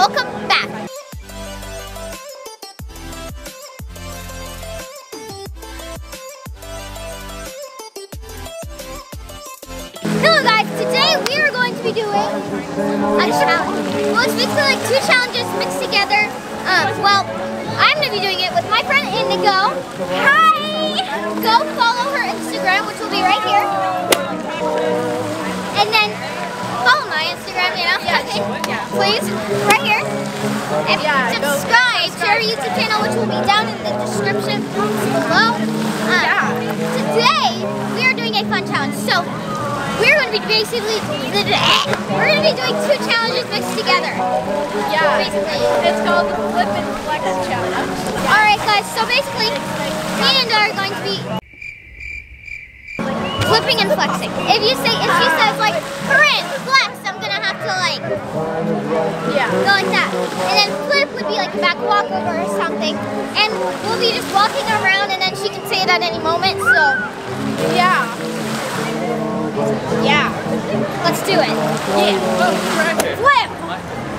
welcome back. Hello guys, today we are going to be doing a challenge. Well, it's basically like two challenges mixed together. Um, well, I'm going to be doing it with my friend Indigo. Hi! Go follow her Instagram, which will be right here. And then follow my Instagram, you know? Okay. Please, right here. And Yeah, subscribe to our YouTube channel, which will be down in the description below. Um, Yeah. Today, we are doing a fun challenge. So, we're going to be basically, we're going to be doing two challenges mixed together. Yeah. Basically. It's called the Flip and Flex Challenge. Alright guys, so basically, me and Dara are going to be flipping and flexing. If you say, if she says like, Corinne, flex, I'm gonna have to like, Yeah. go like that. And then flip would be like a back walkover or something. And we'll be just walking around and then she can say it at any moment, so Yeah. Yeah. let's do it. Yeah. Flip.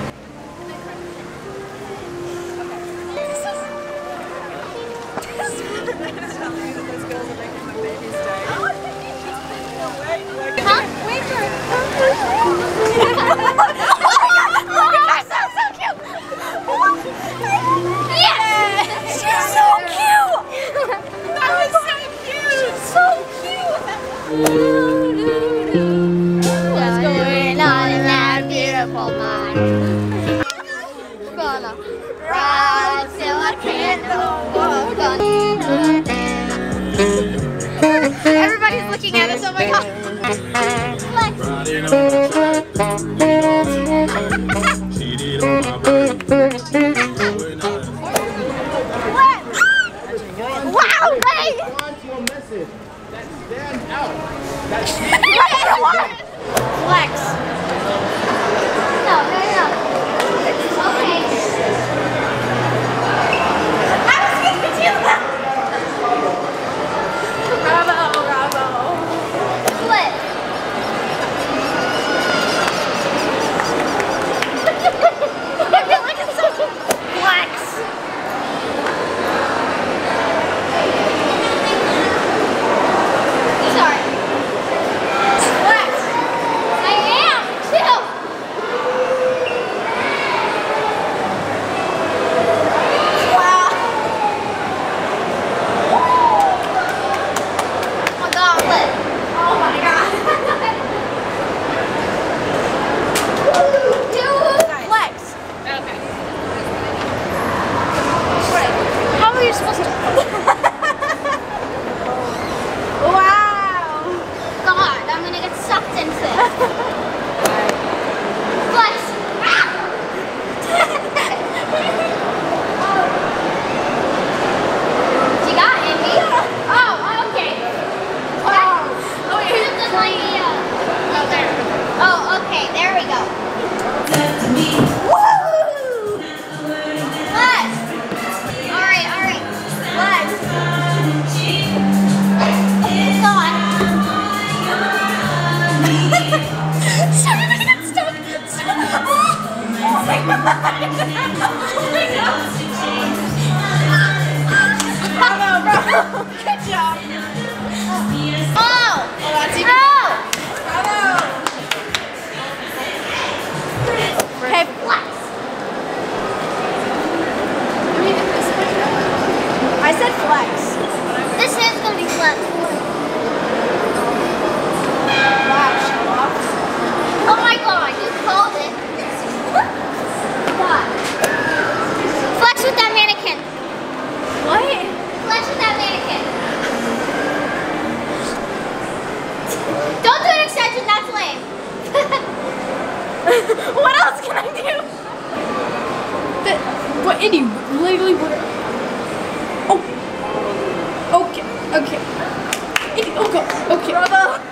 Huh? Gonna ride till I can't no more. Gonna- Everybody's looking at us. Oh my god. Wow. I said flex. This is gonna be flex. Wow. Oh my god, you called it. God. Flex with that mannequin. What? Flex with that mannequin. Don't do an extension, that's lame. what else can I do? The, what, Indy, literally what? Oh. Okay. Oh okay. Okay.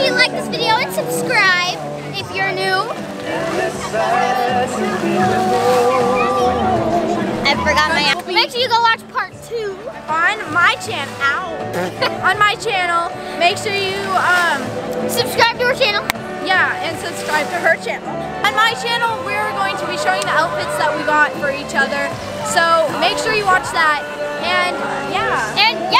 sure you like this video and subscribe if you're new. I forgot my app. Make sure you go watch part two. On my channel. Ow. on my channel. Make sure you um, subscribe to her channel. Yeah, and subscribe to her channel. On my channel, we're going to be showing the outfits that we got for each other. So make sure you watch that. And yeah. And yeah.